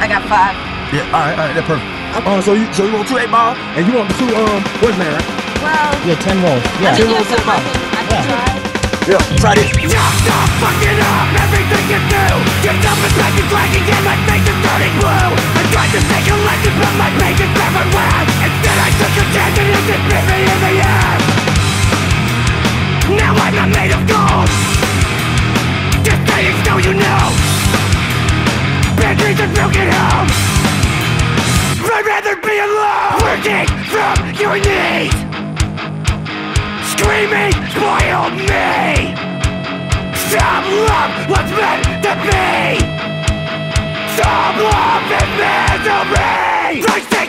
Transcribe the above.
I got five. Yeah, all right, all right, that's perfect. Uh, so you so you want two eight ball and you want the two um what's man, right? Well, Yeah, 10 rolls. Yeah. mean, Two yeah, rolls, so eight I ball. can, I can Yeah. try. Yeah, try this. Stop, stop fucking up everything you do Your self-respect is lacking and my face is turning blue I tried to take a lesson but my pain is everywhere Instead I took a chance and it just bit me in the ass Now I'm not made of gold Dreams and broken homes I'd rather be alone. Working from your knees. Screaming, spoil me. Some love was meant to be. Some love is meant to